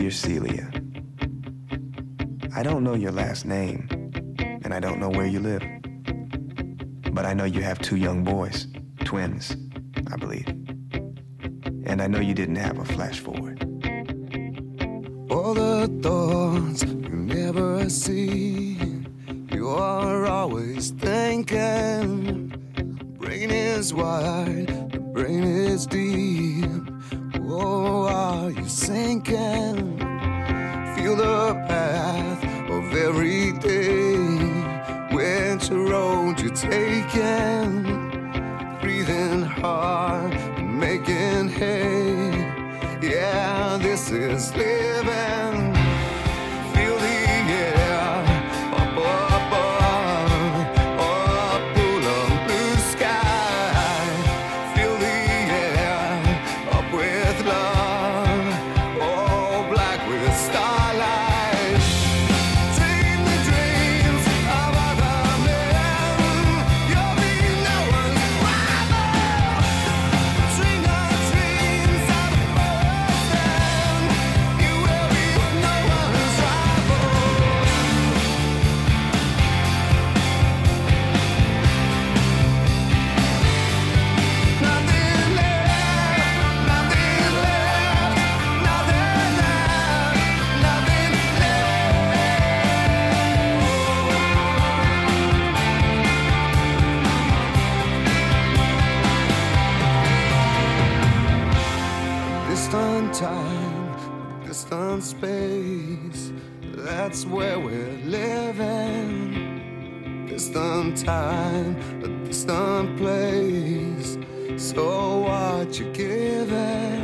Dear Celia, I don't know your last name, and I don't know where you live. But I know you have two young boys, twins, I believe. And I know you didn't have a flash forward. All the thoughts you never see, you are always thinking. Brain is wide, brain is deep. Oh, are you sinking? You're taking? Breathing hard making hay. Yeah, this is living. Distant time, distant space, that's where we're living. Distant time, a distant place. So what you giving?